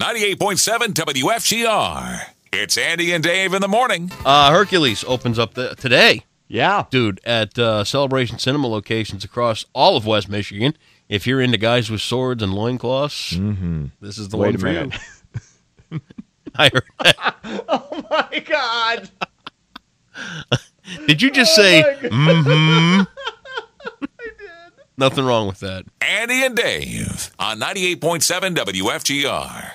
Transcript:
98.7 WFGR. It's Andy and Dave in the morning. Uh, Hercules opens up the, today, Yeah. dude, at uh, Celebration Cinema locations across all of West Michigan. If you're into guys with swords and loincloths, Mm-hmm. this is the Wait one for minute. you. I heard that. oh my God. Did you just Oh say, mm-hmm? Nothing wrong with that. Andy and Dave on 98.7 WFGR.